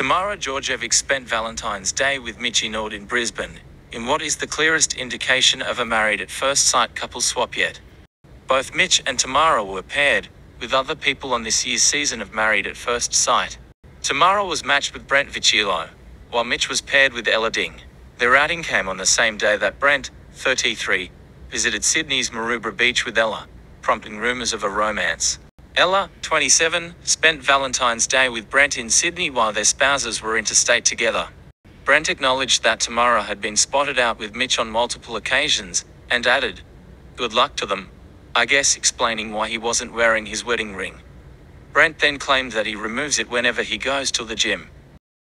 Tamara Djordjevic spent Valentine's Day with Mitch Eynaud in Brisbane, in what is the clearest indication of a married at first sight couple swap yet. Both Mitch and Tamara were paired with other people on this year's season of Married at First Sight. Tamara was matched with Brent Vitiello, while Mitch was paired with Ella Ding. Their outing came on the same day that Brent, 33, visited Sydney's Maroubra Beach with Ella, prompting rumours of a romance. Ella, 27, spent Valentine's Day with Brent in Sydney while their spouses were interstate together. Brent acknowledged that Tamara had been spotted out with Mitch on multiple occasions, and added, Good luck to them. I guess explaining why he wasn't wearing his wedding ring. Brent then claimed that he removes it whenever he goes to the gym.